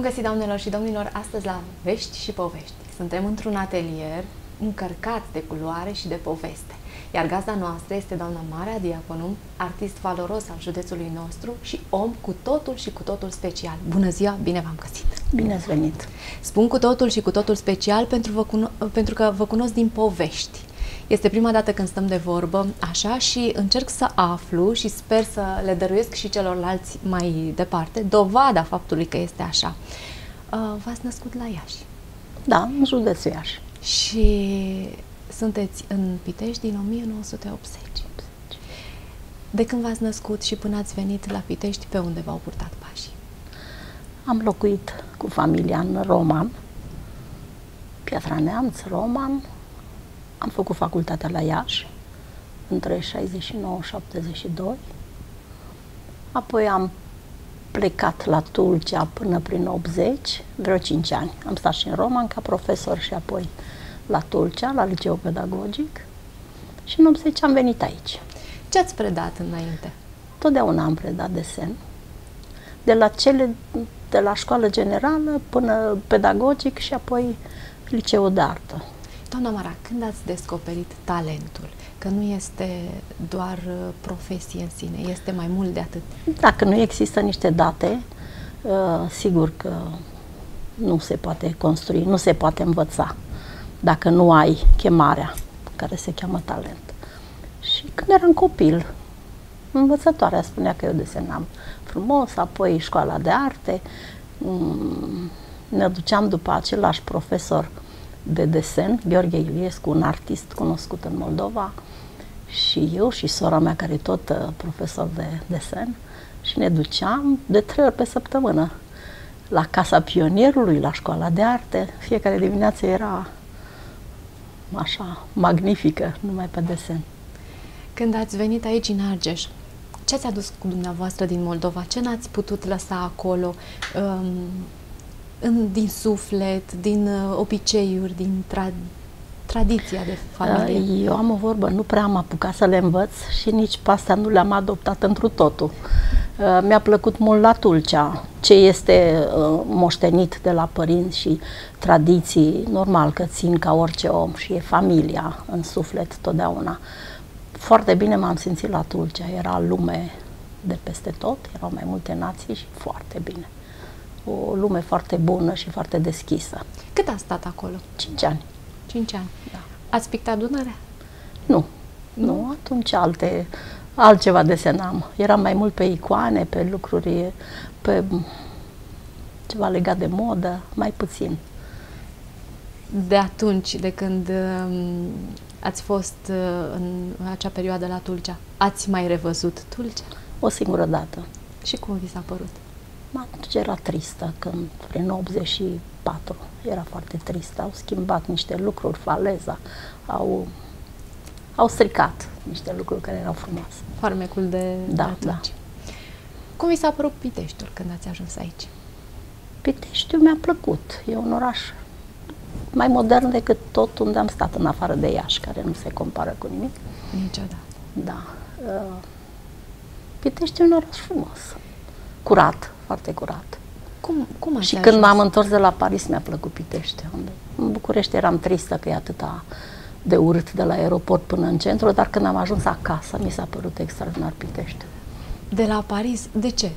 Bun găsit, doamnelor și domnilor, astăzi la Vești și Povești. Suntem într-un atelier încărcat de culoare și de poveste. Iar gazda noastră este doamna Marea Diaconum, artist valoros al județului nostru și om cu totul și cu totul special. Bună ziua, bine v-am găsit! Bine ați venit! Spun cu totul și cu totul special pentru, vă cuno- pentru că vă cunosc din povești. Este prima dată când stăm de vorbă așa și încerc să aflu și sper să le dăruiesc și celorlalți mai departe dovada faptului că este așa. Uh, v-ați născut la Iași. Da, în județul Iași. Și sunteți în Pitești din 1980. De când v-ați născut și până ați venit la Pitești, pe unde v-au purtat pașii? Am locuit cu familia în Roman, Piatra Neamț, Roman. Am făcut facultatea la Iași între 69-72. Apoi am plecat la Tulcea până prin 80, vreo 5 ani. Am stat și în Roman ca profesor și apoi la Tulcea, la liceu pedagogic. Și în 80 am venit aici. Ce ați predat înainte? Totdeauna am predat desen. De la cele de la școală generală până pedagogic și apoi liceu de artă. Doamna Mara, când ați descoperit talentul? Că nu este doar uh, profesie în sine, este mai mult de atât. Dacă nu există niște date, uh, sigur că nu se poate construi, nu se poate învăța dacă nu ai chemarea care se cheamă talent. Și când eram copil, învățătoarea spunea că eu desenam frumos, apoi școala de arte, mm, ne duceam după același profesor de desen, Gheorghe Iliescu, un artist cunoscut în Moldova, și eu și sora mea, care e tot uh, profesor de desen, și ne duceam de trei ori pe săptămână la Casa Pionierului, la școala de arte. Fiecare dimineață era așa magnifică, numai pe desen. Când ați venit aici în Argeș, ce ați adus cu dumneavoastră din Moldova? Ce n-ați putut lăsa acolo? Um, în, din suflet, din uh, obiceiuri, din tra- tradiția de familie? Eu am o vorbă, nu prea am apucat să le învăț și nici pe astea nu le-am adoptat întru totul. Uh, mi-a plăcut mult la Tulcea, ce este uh, moștenit de la părinți și tradiții, normal că țin ca orice om și e familia în suflet totdeauna. Foarte bine m-am simțit la Tulcea, era lume de peste tot, erau mai multe nații și foarte bine. O lume foarte bună și foarte deschisă. Cât a stat acolo? Cinci ani. Cinci ani. Da. Ați pictat Dunărea? Nu. Nu, nu atunci alte, altceva desenam. Eram mai mult pe icoane, pe lucruri, pe ceva legat de modă, mai puțin. De atunci, de când um, ați fost uh, în acea perioadă la Tulcea, ați mai revăzut Tulcea? O singură dată. Și cum vi s-a părut? Atunci era tristă, când prin 84 era foarte tristă. Au schimbat niște lucruri, faleza, au, au stricat niște lucruri care erau frumoase. Farmecul de, da, de da. atunci. Cum vi s-a părut Piteștiul când ați ajuns aici? Piteștiul mi-a plăcut. E un oraș mai modern decât tot unde am stat în afară de Iași, care nu se compară cu nimic. Niciodată. Da. Uh, Pitești e un oraș frumos, curat, foarte curat. Cum, cum ați Și ajuns? când m-am întors de la Paris, mi-a plăcut Pitește. Unde, în București eram tristă că e atâta de urât de la aeroport până în centru, dar când am ajuns acasă, mi s-a părut extraordinar Pitește. De la Paris? De ce?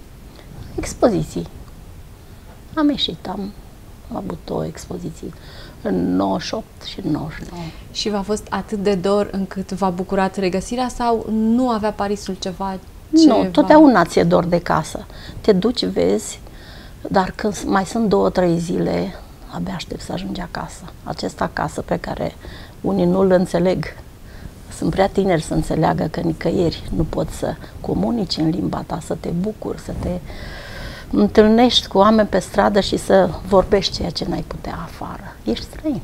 Expoziții. Am ieșit, am, am avut o expoziție în 98 și în 99. Și v-a fost atât de dor încât v-a bucurat regăsirea sau nu avea Parisul ceva ce Nu, v-a- totdeauna ți-e dor de casă. Te duci, vezi, dar când mai sunt două, trei zile, abia aștept să ajungi acasă. Acest acasă pe care unii nu-l înțeleg. Sunt prea tineri să înțeleagă că nicăieri nu poți să comunici în limba ta, să te bucuri, să te întâlnești cu oameni pe stradă și să vorbești ceea ce n-ai putea afară. Ești străin.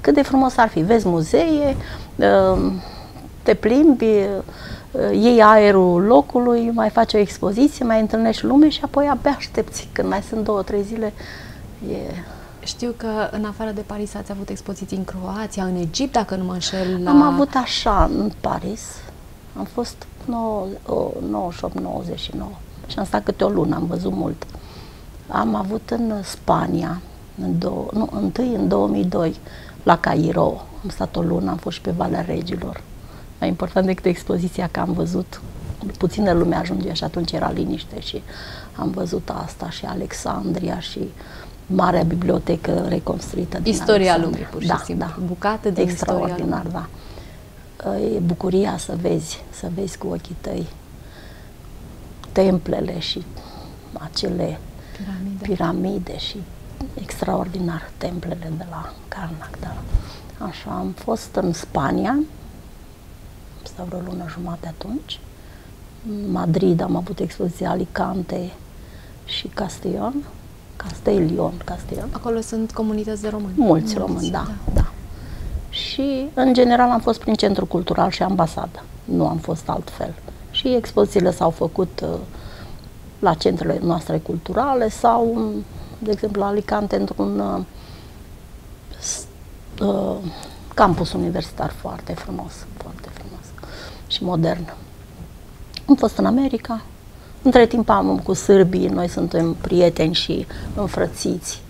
Cât de frumos ar fi. Vezi muzee, uh, te plimbi, uh, iei aerul locului, mai faci o expoziție, mai întâlnești lume și apoi abia aștepți. Când mai sunt două, trei zile, e... Știu că în afară de Paris ați avut expoziții în Croația, în Egipt, dacă nu mă înșel. La... Am avut așa în Paris, am fost 98-99 și am stat câte o lună, am văzut mult. Am avut în Spania, în două, nu, întâi în 2002, la Cairo. Am stat o lună, am fost și pe Valea Regilor. Mai important decât expoziția că am văzut puțină lume ajunge și atunci era liniște și am văzut asta și Alexandria și marea bibliotecă reconstruită din Istoria Alexandria. lumii, pur și da, simplu. Da. Bucată din Extraordinar, da. E bucuria să vezi, să vezi cu ochii tăi templele și acele piramide, piramide și extraordinar templele de la Karnak. Da. Așa, am fost în Spania, stau vreo lună jumate atunci, Madrid am avut expoziția Alicante și Castellon, Castellion, Castellon. Acolo sunt comunități de români. Mulți, Mulți români, da, da, da. Și, în general, am fost prin centru cultural și ambasadă. Nu am fost altfel. Și expozițiile s-au făcut uh, la centrele noastre culturale sau, de exemplu, la Alicante, într-un uh, uh, campus universitar foarte frumos, foarte frumos și modern. Am fost în America. Între timp am cu sârbii, noi suntem prieteni și înfrățiți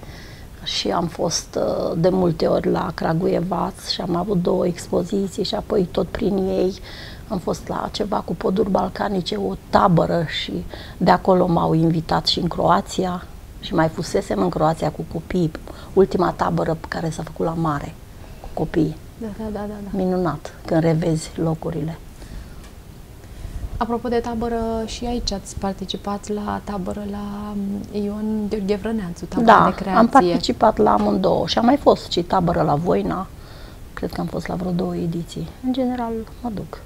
și am fost uh, de multe ori la Craguievaț și am avut două expoziții și apoi tot prin ei am fost la ceva cu poduri balcanice, o tabără și de acolo m-au invitat și în Croația și mai fusesem în Croația cu copii, ultima tabără care s-a făcut la mare cu copii. Da, da, da, da, da. Minunat când revezi locurile. Apropo de tabără, și aici ați participat la tabără la mm, Ion Gheorghe Vrăneanțu, tabără da, de creație. am participat la amândouă și am mai fost și tabără la Voina. Cred că am fost la vreo două ediții. În general, mă duc.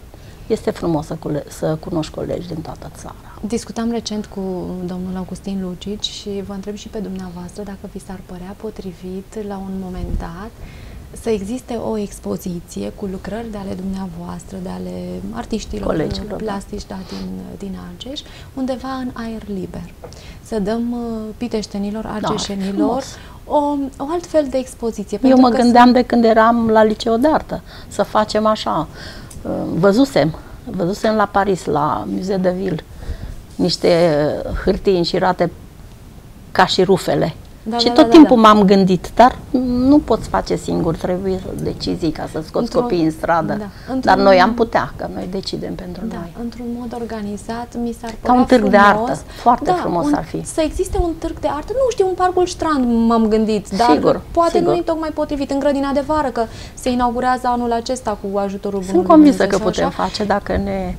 Este frumos să, cule- să cunoști colegi din toată țara. Discutam recent cu domnul Augustin Lucici și vă întreb și pe dumneavoastră dacă vi s-ar părea potrivit la un moment dat să existe o expoziție cu lucrări de ale dumneavoastră, de ale artiștilor Colegilor, da. plastici da, din, din Argeș, undeva în aer liber. Să dăm uh, piteștenilor, argeșenilor Da, o, o altfel de expoziție. Eu pentru mă că gândeam de când eram la liceu de artă să facem așa. Uh, Văzusem, văzusem la Paris, la Musée de Ville, niște hârtii înșirate ca și rufele. Da, și da, tot da, timpul da. m-am gândit, dar nu poți face singur, trebuie să decizii ca să scoți Într-o- copiii în stradă. da, dar într-un- noi am putea, că noi decidem pentru Da, noi. într-un mod organizat, mi s-ar Ca părea un târg de frumos. artă. Foarte da, frumos un, ar fi. Să existe un târg de artă, nu știu, un parcul Strand m-am gândit, dar Sigur, poate sigur. nu e tocmai potrivit. În grădina de vară, că se inaugurează anul acesta cu ajutorul Sunt Bunului convinsă Dumnezeu că sau putem așa. face dacă ne...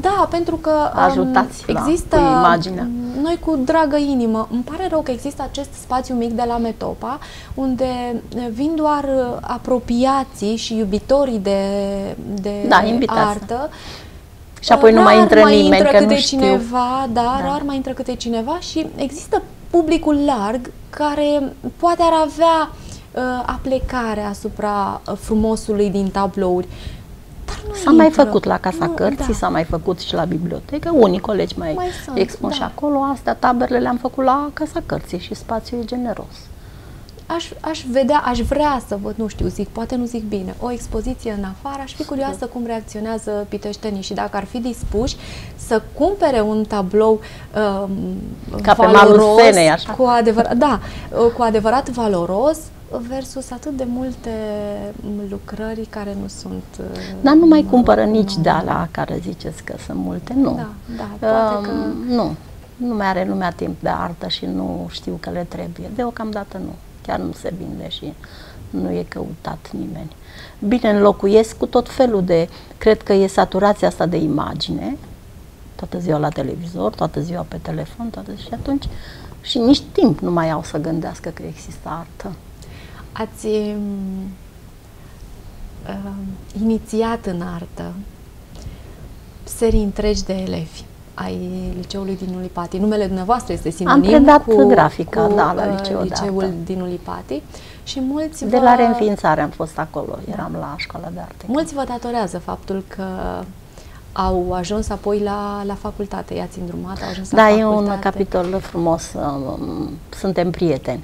Da, pentru că um, Ajutați, da, există cu imaginea. noi cu dragă inimă. Îmi pare rău că există acest spațiu mic de la Metopa, unde eh, vin doar eh, apropiații și iubitorii de, de Da, invitați. artă. Și apoi nu mai Rar intră nimeni, intră că câte nu știu. cineva, da, Da. rar mai intră câte cineva și există publicul larg care poate ar avea uh, aplecare asupra uh, frumosului din tablouri. Dar nu S-a mai intră. făcut la Casa Nu, Cărții, da. s-a mai făcut și la bibliotecă. Unii colegi mai, Mai sunt, expun da. și acolo. Astea, taberele le-am făcut la Casa Cărții și spațiul e generos. Aș, aș vedea, aș vrea să văd, nu știu, zic, poate nu zic bine, o expoziție în afară, aș fi curioasă cum reacționează piteștenii și dacă ar fi dispuși să cumpere un tablou um, Ca pe valoros, malul Senei, așa. cu adevărat, da, uh, cu adevărat valoros versus atât de multe lucrări care nu sunt uh, Dar nu mai mă cumpără rog, nici nu. de alea care ziceți că sunt multe, nu. Da, da, poate că- Nu, nu mai are lumea timp de artă și nu știu că le trebuie. Deocamdată nu. Chiar nu se vinde și nu e căutat nimeni. Bine, înlocuiesc cu tot felul de... Cred că e saturația asta de imagine, toată ziua la televizor, toată ziua pe telefon, toată și atunci și nici timp nu mai au să gândească că există artă. Ați um, uh, inițiat în artă serii întregi de elevi ai liceului din Ulipati. Numele dumneavoastră este sinonim predat cu, grafica, cu, da, la uh, liceul de liceul artă. din Ulipati și mulți De vă, la reînființare am fost acolo, eram la școala de arte. mulți vă datorează faptul că au ajuns apoi la, la facultate, i-ați îndrumat, au ajuns la Da, e facultate. un capitol frumos. um, Suntem prieteni.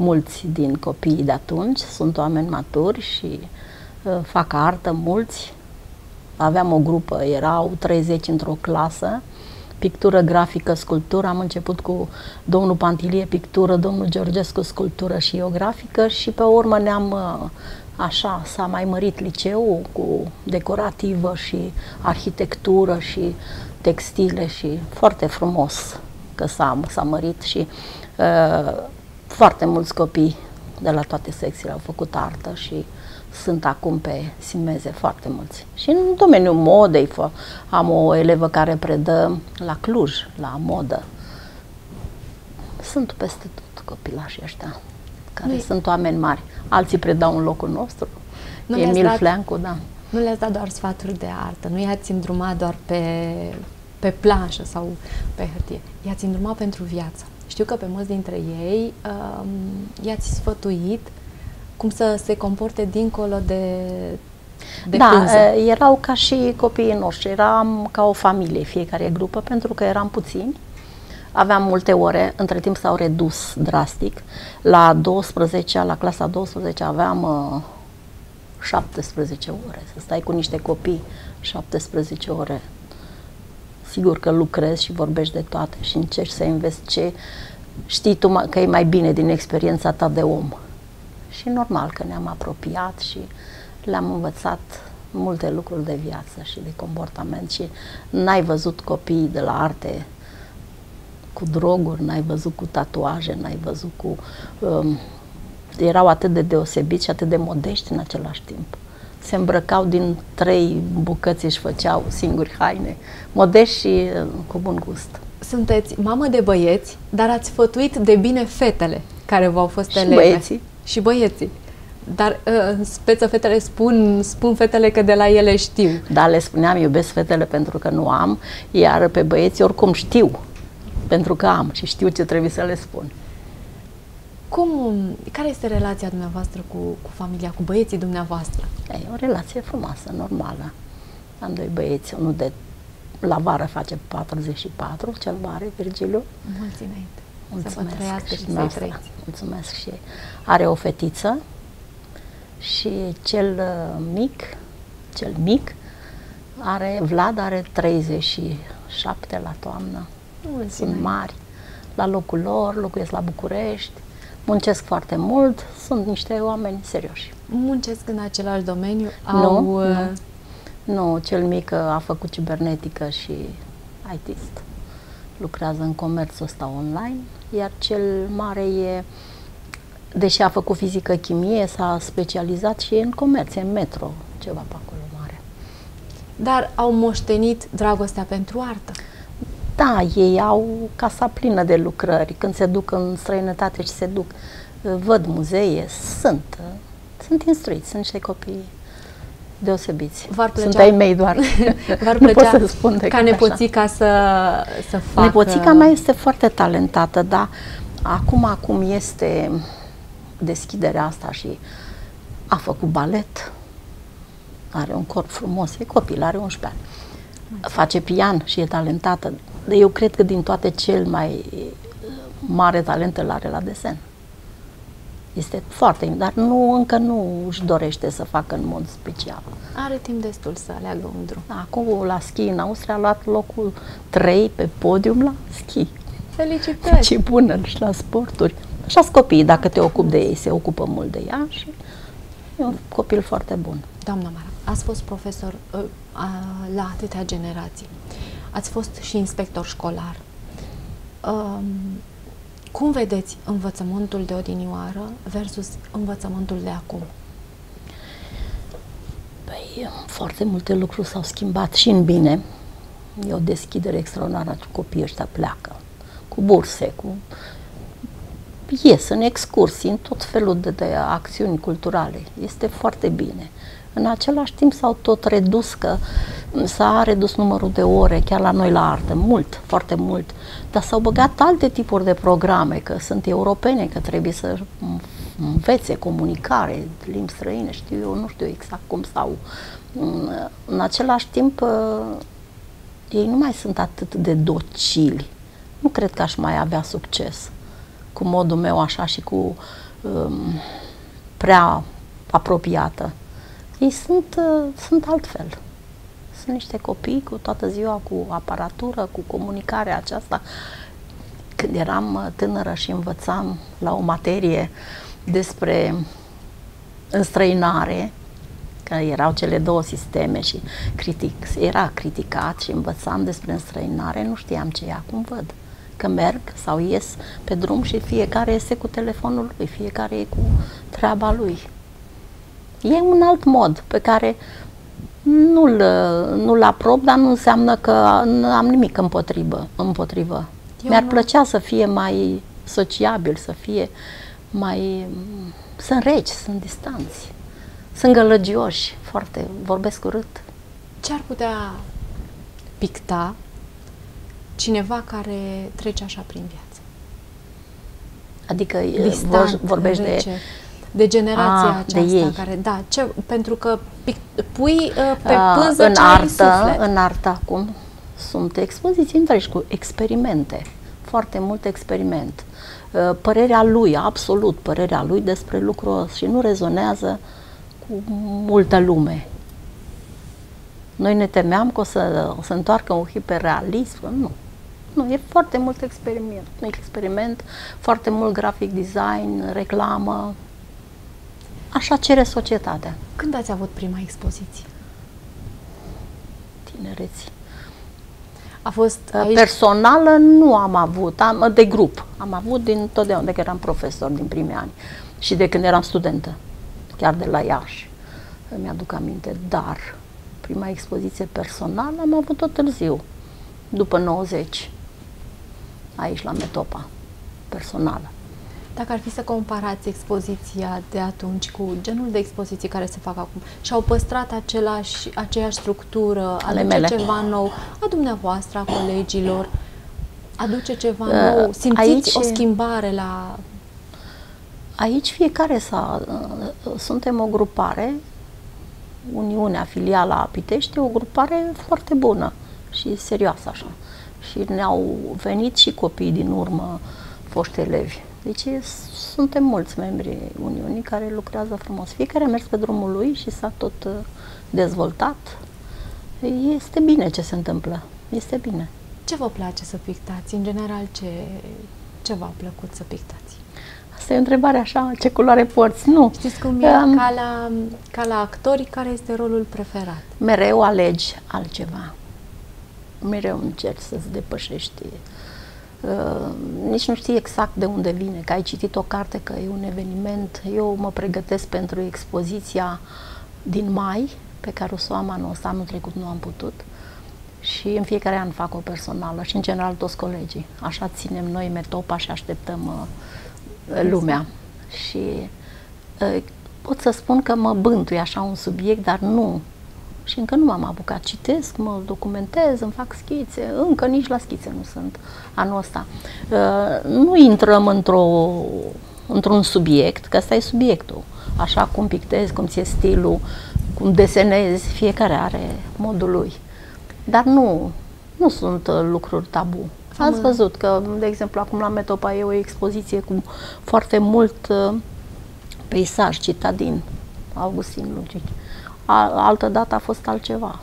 Mulți din copiii de atunci sunt oameni maturi și uh, fac artă, mulți. Aveam o grupă, erau 30 într-o clasă pictură grafică, sculptură. Am început cu domnul Pantilie pictură, domnul Georgescu sculptură și eu grafică și pe urmă ne-am uh, așa, s-a mai mărit liceul cu decorativă și arhitectură și textile și foarte frumos că s-a, s-a mărit și uh, foarte mulți copii de la toate secțiile au făcut artă și sunt acum pe Simeze foarte mulți. Și în domeniul modei am o elevă care predă la Cluj, la modă. Sunt peste tot copilașii ăștia, care nu sunt oameni mari. Alții predau în locul nostru. Nu Emil dat, Fleancu, da. Nu le-ați dat doar sfaturi de artă, nu i-ați îndrumat doar pe, pe planșă sau pe hârtie, i-ați îndrumat pentru viață. Știu că pe mulți dintre ei um, i-ați sfătuit cum să se comporte dincolo de, de Da, pânză. erau ca și copiii noștri, eram ca o familie fiecare grupă, pentru că eram puțini, aveam multe ore, între timp s-au redus drastic. La 12, la clasa 12 aveam uh, 17 ore, să stai cu niște copii 17 ore. Sigur că lucrezi și vorbești de toate și încerci să înveți ce știi tu că e mai bine din experiența ta de om. Și normal că ne-am apropiat și le-am învățat multe lucruri de viață și de comportament și n-ai văzut copii de la arte cu droguri, n-ai văzut cu tatuaje, n-ai văzut cu... Um, erau atât de deosebiți și atât de modești în același timp. Se îmbrăcau din trei bucăți, își făceau singuri haine, modești și uh, cu bun gust. Sunteți mamă de băieți, dar ați fătuit de bine fetele care v-au fost și eleve. băieții și băieții. Dar uh, în speță fetele spun, spun fetele că de la ele știu. Da, le spuneam, iubesc fetele pentru că nu am, iar pe băieți oricum știu, pentru că am și știu ce trebuie să le spun. Cum, care este relația dumneavoastră cu, cu familia, cu băieții dumneavoastră? E o relație frumoasă, normală. Am doi băieți, unul de la vară face 44, cel mare, Virgiliu. Mulți înainte. Mulțumesc. Să vă trăiască și, și să trăiți. Mulțumesc și are o fetiță și cel uh, mic, cel mic, are, Vlad are 37 la toamnă. Mulțumesc. Sunt mari. La locul lor, locuiesc la București, muncesc foarte mult, sunt niște oameni serioși. Muncesc în același domeniu? Nu, au, nu. Uh, nu, cel mic a făcut cibernetică și ITist. Lucrează în comerțul ăsta online iar cel mare e, deși a făcut fizică chimie, s-a specializat și în comerț, în metro, ceva pe acolo mare. Dar au moștenit dragostea pentru artă? Da, ei au casa plină de lucrări. Când se duc în străinătate și se duc, văd muzee, sunt, sunt instruiți, sunt niște copii deosebiți. V-ar plăcea, Sunt ai mei doar. V-ar plăcea nu pot să spun ca nepoțica să, să facă... Nepoțica mea este foarte talentată, dar acum, acum este deschiderea asta și a făcut balet, are un corp frumos, e copil, are 11 ani. Face pian și e talentată. Eu cred că din toate cel mai mare talent îl are la desen. Este foarte, dar nu, încă nu își dorește să facă în mod special. Are timp destul să aleagă un drum. Acum la schi în Austria a luat locul 3 pe podium la schi. Felicitări! Ce bună și la sporturi. Așa copiii, dacă te ocupi de ei, se ocupă mult de ea și e un copil foarte bun. Doamna Mara, ați fost profesor uh, uh, la atâtea generații. Ați fost și inspector școlar. Um, cum vedeți învățământul de odinioară versus învățământul de acum? Păi, foarte multe lucruri s-au schimbat și în bine. E o deschidere extraordinară, copiii ăștia pleacă cu burse, cu ies în excursii, în tot felul de, de acțiuni culturale. Este foarte bine. În același timp s-au tot redus, că s-a redus numărul de ore, chiar la noi la artă, mult, foarte mult. Dar s-au băgat alte tipuri de programe, că sunt europene, că trebuie să învețe comunicare, limbi străine, știu eu, nu știu exact cum sau. În același timp, ei nu mai sunt atât de docili. Nu cred că aș mai avea succes cu modul meu așa și cu um, prea apropiată ei sunt, uh, sunt altfel. sunt niște copii cu toată ziua cu aparatură, cu comunicarea aceasta. Când eram uh, tânără și învățam la o materie despre înstrăinare, că erau cele două sisteme și critic, era criticat și învățam despre înstrăinare, nu știam ce e acum văd. Că merg sau ies pe drum și fiecare iese cu telefonul lui, fiecare e cu treaba lui. E un alt mod pe care nu-l, nu-l aprob, dar nu înseamnă că am nimic împotrivă. împotrivă. Mi-ar plăcea să fie mai sociabil, să fie mai... Sunt reci, sunt distanți. Sunt gălăgioși, foarte, vorbesc urât. Ce ar putea picta cineva care trece așa prin viață? Adică Distant, vorbești rece, de... De generația A, aceasta de ei. care, da, ce, pentru că pic, pui uh, pe pânză uh, în artă, în artă acum sunt expoziții întregi cu experimente, foarte mult experiment. Uh, părerea lui, absolut părerea lui despre lucrul ăsta și nu rezonează cu multă lume. Noi ne temeam că o să, o să întoarcă un hiperrealism. Nu. Nu, e foarte mult experiment. Experiment, foarte mult grafic design, reclamă. Așa cere societatea. Când ați avut prima expoziție? Tinereții. A fost aici... Personală nu am avut, am, de grup. Am avut din totdeauna, de când eram profesor din primii ani și de când eram studentă chiar de la Iași. Mi-aduc aminte, dar prima expoziție personală am avut-o târziu, după 90, aici la Metopa, personală. Dacă ar fi să comparați expoziția de atunci cu genul de expoziții care se fac acum și au păstrat același, aceeași structură, Ale aduce mele. ceva nou a dumneavoastră, a colegilor, aduce ceva uh, nou, simțiți aici, o schimbare la Aici fiecare s-a, suntem o grupare, Uniunea, filiala a Pitești, o grupare foarte bună și serioasă așa. Și ne-au venit și copii din urmă, foști elevi. Deci suntem mulți membri Uniunii care lucrează frumos. Fiecare a mers pe drumul lui și s-a tot uh, dezvoltat. Este bine ce se întâmplă. Este bine. Ce vă place să pictați? În general, ce, ce v-a plăcut să pictați? Asta e o întrebare așa, ce culoare porți? Nu. Știți cum e? Um, ca, la, ca la actori, care este rolul preferat? Mereu alegi altceva. Mereu încerci să-ți depășești. Uh, nici nu știi exact de unde vine, că ai citit o carte, că e un eveniment. Eu mă pregătesc pentru expoziția din mai, pe care o să o am anul ăsta, anul trecut nu am putut. Și în fiecare an fac o personală și în general toți colegii. Așa ținem noi metopa și așteptăm uh, lumea. Și uh, pot să spun că mă bântui așa un subiect, dar nu. Și încă nu m-am apucat. Citesc, mă documentez, îmi fac schițe. Încă nici la schițe nu sunt anul ăsta. Uh, nu intrăm într-o, într-un subiect, că ăsta e subiectul. Așa cum pictezi, cum ți-e stilul, cum desenezi, fiecare are modul lui. Dar nu, nu sunt uh, lucruri tabu. Ați văzut că, de exemplu, acum la Metopa e o expoziție cu foarte mult uh, peisaj citadin, Augustin Lucic. Altă dată a fost altceva.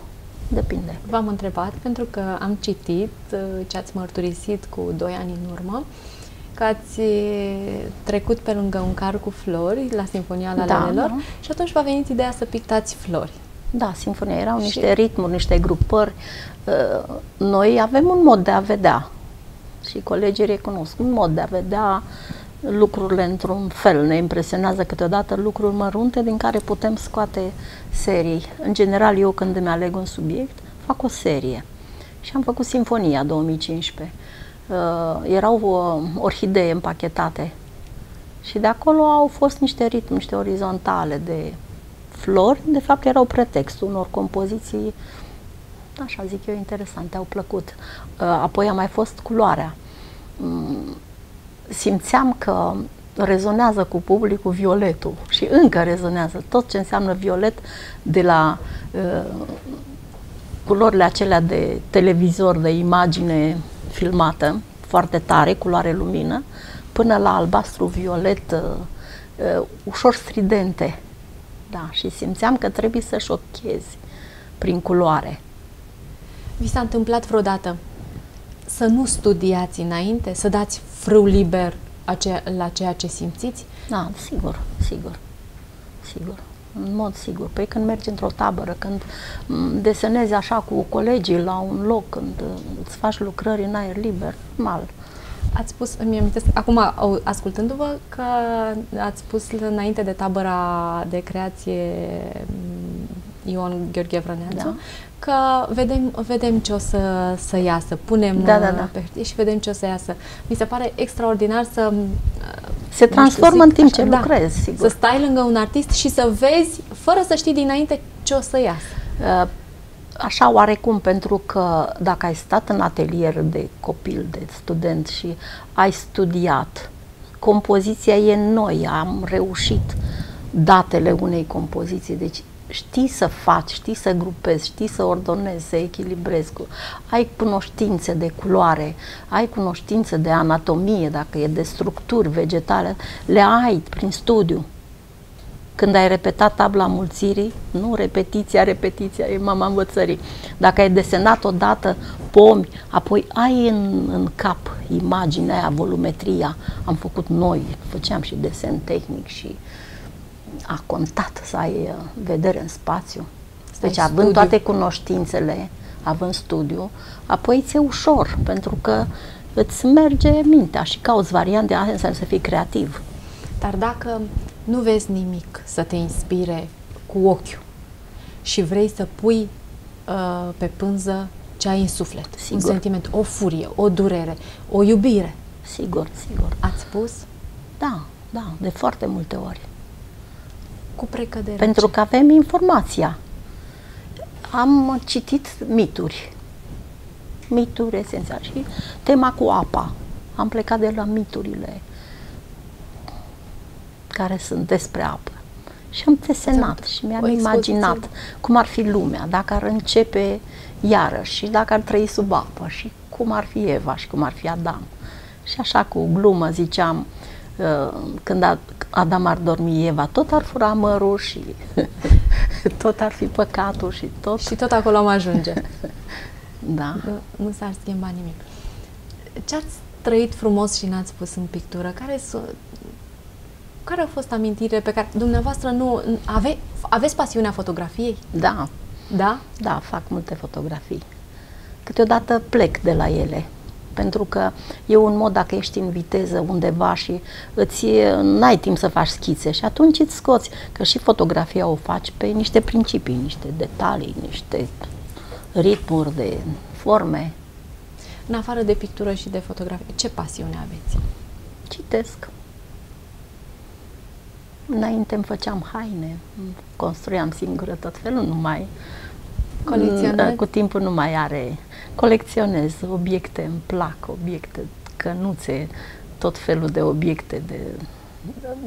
Depinde. V-am întrebat pentru că am citit uh, ce ați mărturisit cu doi ani în urmă, că ați trecut pe lângă un car cu flori la Sinfonia la da, Lelelor da. și atunci v-a venit ideea să pictați flori. Da, Sinfonia erau și... niște ritmuri, niște grupări. Uh, noi avem un mod de a vedea și colegii recunosc un mod de a vedea lucrurile într-un fel. Ne impresionează câteodată lucruri mărunte din care putem scoate serii. În general, eu când îmi aleg un subiect, fac o serie. Și am făcut Sinfonia 2015. Uh, erau uh, orhidee împachetate. Și de acolo au fost niște ritmi, niște orizontale de flori. De fapt, erau pretextul unor compoziții așa zic eu, interesante, au plăcut. Uh, apoi a mai fost culoarea. Mm, simțeam că rezonează cu publicul violetul și încă rezonează tot ce înseamnă violet de la uh, culorile acelea de televizor, de imagine filmată, foarte tare, culoare lumină, până la albastru violet, uh, uh, ușor stridente. Da, și simțeam că trebuie să șochezi prin culoare. Vi s-a întâmplat vreodată să nu studiați înainte, să dați frâu liber la ceea ce simțiți? Da, sigur, sigur, sigur în mod sigur. Păi când mergi într-o tabără, când desenezi așa cu colegii la un loc, când uh, îți faci lucrări în aer liber, mal. Ați spus, îmi amintesc, acum ascultându-vă, că ați spus înainte de tabăra de creație Ion Gheorghe Vrăneațu, da. Că vedem, vedem ce o să, să iasă, punem da, da, da. pe hârtie și vedem ce o să iasă. Mi se pare extraordinar să... Se transformă în timp ce da, lucrezi, sigur. Să stai lângă un artist și să vezi, fără să știi dinainte ce o să iasă. Uh, așa oarecum, pentru că dacă ai stat în atelier de copil, de student și ai studiat, compoziția e noi, am reușit datele unei compoziții, deci știi să faci, știi să grupezi, știi să ordonezi, să echilibrezi, ai cunoștințe de culoare, ai cunoștințe de anatomie, dacă e de structuri vegetale, le ai prin studiu. Când ai repetat tabla mulțirii, nu repetiția, repetiția e mama învățării. Dacă ai desenat odată pomi, apoi ai în, în cap imaginea aia, volumetria. Am făcut noi, făceam și desen tehnic și a contat să ai uh, vedere în spațiu. Deci având studiu. toate cunoștințele, având studiu, apoi ți-e ușor, pentru că îți merge mintea și cauți variante, asta înseamnă să fii creativ. Dar dacă nu vezi nimic să te inspire cu ochiul și vrei să pui uh, pe pânză ce ai în suflet, sigur. un sentiment, o furie, o durere, o iubire. Sigur, sigur. Ați spus? Da, da, de foarte multe ori. Cu precădere. Pentru că avem informația. Am citit mituri. Mituri esențiale. Și tema cu apa. Am plecat de la miturile care sunt despre apă. Și am desenat exact. și mi-am imaginat cum ar fi lumea dacă ar începe iarăși și dacă ar trăi sub apă și cum ar fi Eva și cum ar fi Adam. Și așa cu glumă ziceam, uh, când a, Adam ar dormi Eva, tot ar fura mărul și tot ar fi păcatul și tot... Și tot acolo am ajunge. da. Nu, nu s-ar schimba nimic. Ce ați trăit frumos și n-ați pus în pictură? Care, care au fost amintire pe care dumneavoastră nu... Ave, aveți pasiunea fotografiei? Da. Da? Da, fac multe fotografii. Câteodată plec de la ele pentru că e un mod dacă ești în viteză undeva și îți n-ai timp să faci schițe și atunci îți scoți, că și fotografia o faci pe niște principii, niște detalii, niște ritmuri de forme. În afară de pictură și de fotografie, ce pasiune aveți? Citesc. Înainte îmi făceam haine, construiam singură tot felul, nu mai... Colecționez? Cu timpul nu mai are colecționez obiecte, îmi plac obiecte, cănuțe, tot felul de obiecte de,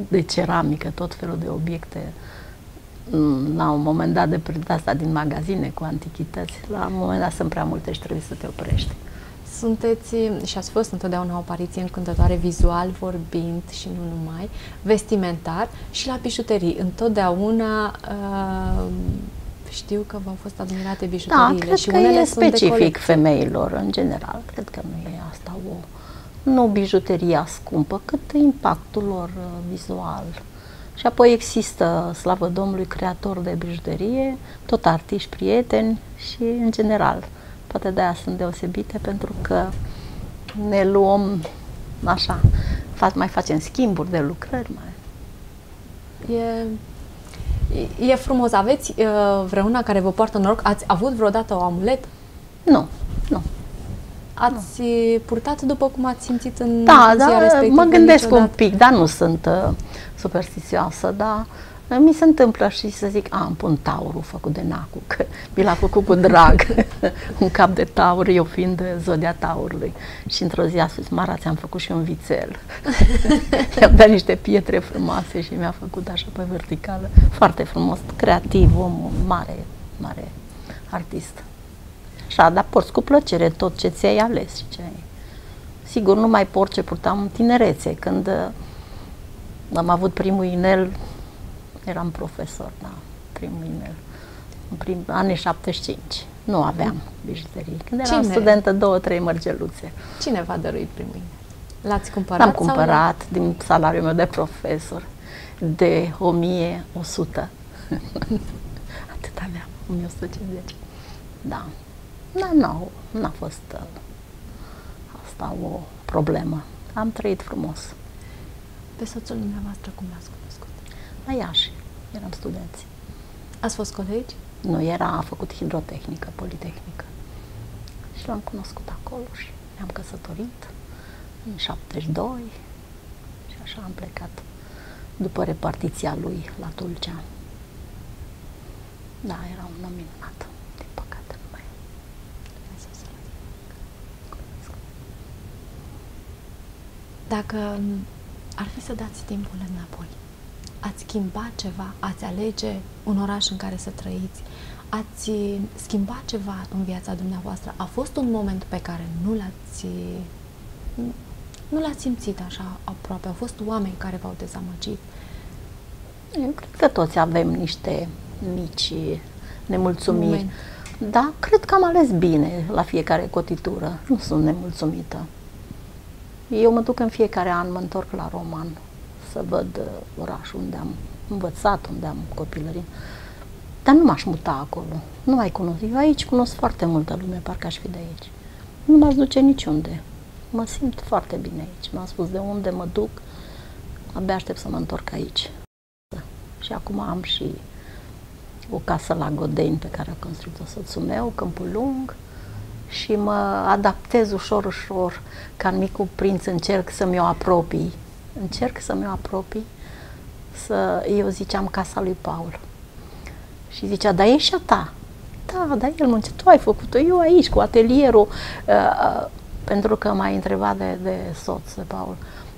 de ceramică, tot felul de obiecte. La un moment dat de asta din magazine cu antichități, la un moment dat sunt prea multe și trebuie să te oprești. Sunteți și ați fost întotdeauna o apariție încântătoare vizual vorbind și nu numai, vestimentar și la bijuterii. Întotdeauna uh, știu că v-au fost admirate da, bijuteriile da, cred și că unele e sunt specific femeilor în general. Cred că nu e asta o nu bijuteria scumpă, cât impactul lor uh, vizual. Și apoi există, slavă Domnului, creator de bijuterie, tot artiști, prieteni și în general. Poate de-aia sunt deosebite pentru că ne luăm așa, mai facem schimburi de lucrări. Mai. E E frumos. Aveți uh, vreuna care vă poartă noroc? Ați avut vreodată o amulet? Nu, nu. Ați nu. purtat după cum ați simțit în da, ziua da, respectivă? mă gândesc niciodată? un pic, dar nu sunt uh, superstițioasă, dar mi se întâmplă și să zic, a, îmi pun taurul făcut de nacu, că mi l-a făcut cu drag, un cap de taur, eu fiind zodia taurului. Și într-o zi a spus, Mara, ți-am făcut și un vițel. I-am dat niște pietre frumoase și mi-a făcut așa pe verticală. Foarte frumos, creativ, om mare, mare artist. Așa, dar porți cu plăcere tot ce ți-ai ales. Ce ai. Sigur, nu mai port ce purtam în tinerețe, când uh, am avut primul inel Eram profesor, da, primul inel. În prim, anii 75. Nu aveam bijuterii. Când eram Cine? studentă, două, trei mărgeluțe. Cine v-a dăruit primul? L-ați cumpărat? L-am sau cumpărat din salariul meu de profesor de 1100. Atât aveam, 1150. Da. Da, nu, n-a fost uh, asta o problemă. Am trăit frumos. Pe soțul dumneavoastră cum l-ați cunoscut? La Iași, eram studenți. Ați fost colegi? Nu, era, a făcut hidrotehnică, politehnică. Și l-am cunoscut acolo și ne-am căsătorit în 72 și așa am plecat după repartiția lui la Tulcea. Da, era un om minunat. Din păcate nu mai e. Dumnezeu să-l ajute. Dacă m, ar fi să dați timpul înapoi, ați schimba ceva, ați alege un oraș în care să trăiți, ați schimba ceva în viața dumneavoastră, a fost un moment pe care nu l-ați nu l-ați simțit așa aproape, au fost oameni care v-au dezamăgit. Eu cred că toți avem niște mici nemulțumiri. Momente. Da, cred că am ales bine la fiecare cotitură. Nu sunt nemulțumită. Eu mă duc în fiecare an, mă întorc la Roman să văd uh, orașul unde am învățat, unde am copilărit. Dar nu m-aș muta acolo. Nu mai cunosc. Eu aici cunosc foarte multă lume, parcă aș fi de aici. Nu m-aș duce niciunde. Mă simt foarte bine aici. M-am spus de unde mă duc, abia aștept să mă întorc aici. Și acum am și o casă la Godeni pe care a construit-o soțul meu, Câmpul Lung, și mă adaptez ușor, ușor, ca în micul prinț încerc să mi-o apropii. Încerc să mi-o apropii, să, eu ziceam casa lui Paul. Și zicea, dar e și a ta. Da, dar el mă tu ai făcut-o, eu aici, cu atelierul, uh, uh, pentru că m-ai întrebat de, de soț, de Paul.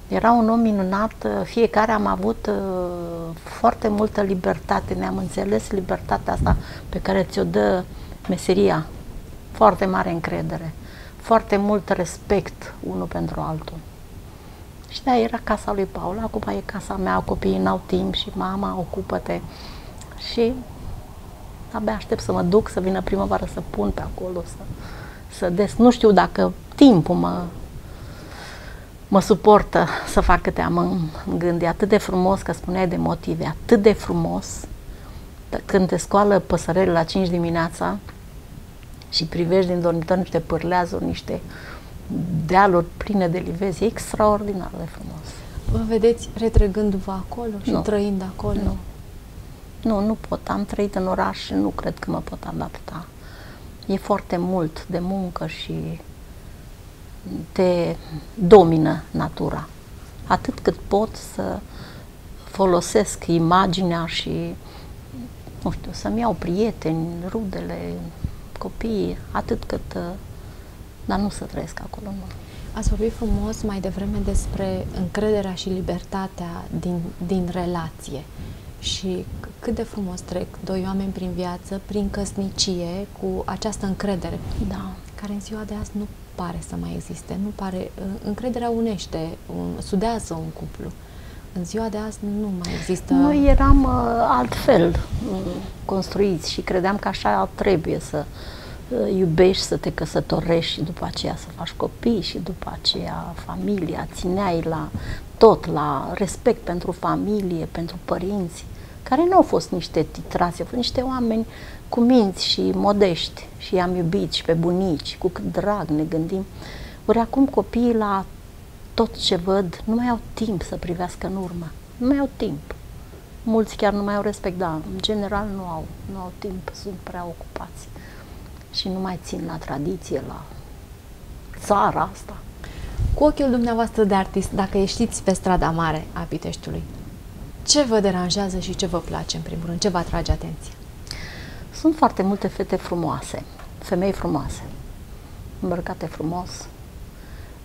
Era un om minunat, uh, fiecare am avut uh, foarte multă libertate, ne-am înțeles libertatea asta pe care ți-o dă meseria, foarte mare încredere, foarte mult respect unul pentru altul. Și da, era casa lui Paul, acum e casa mea, copiii n-au timp și mama, ocupă-te. Și abia aștept să mă duc, să vină primăvară, să pun pe acolo, să, să des. Nu știu dacă timpul mă, mă suportă să fac câte am în, în gând. E atât de frumos, că spuneai de motive, atât de frumos, dar când te scoală păsărele la 5 dimineața și privești din dormitor niște pârleazuri, niște dealuri pline de livezi, e extraordinar de frumos. Vă vedeți retrăgându-vă acolo și Nu. trăind acolo? Nu. Nu, nu pot. Am trăit în oraș și nu cred că mă pot adapta. E foarte mult de muncă și te domină natura. Atât cât pot să folosesc imaginea și, nu știu, să-mi iau prieteni, rudele, copii, atât cât, uh, dar nu să trăiesc acolo, nu. Ați vorbit frumos mai devreme despre încrederea și libertatea din, din relație și c- cât de frumos trec doi oameni prin viață, prin căsnicie, cu această încredere, Da. care în ziua de azi nu pare să mai existe, nu pare, uh, încrederea unește, un, sudează un cuplu. În ziua de azi nu mai există... Noi eram uh, altfel uh, construiți și credeam că așa trebuie să uh, iubești, să te căsătorești și după aceea să faci copii și după aceea familia, țineai la tot, la respect pentru familie, pentru părinți, care nu au fost niște titrați, au fost niște oameni cu minți și modești și i-am iubit și pe bunici, cu cât drag ne gândim. Ori acum copiii la tot ce văd, nu mai au timp să privească în urmă. Nu mai au timp. Mulți chiar nu mai au respect, dar în general nu au, nu au timp, sunt prea ocupați. Și nu mai țin la tradiție, la țara asta. Cu ochiul dumneavoastră de artist, dacă ieșiți pe strada mare a Piteștiului, ce vă deranjează și ce vă place în primul rând? Ce vă atrage atenția? Sunt foarte multe fete frumoase, femei frumoase, îmbrăcate frumos.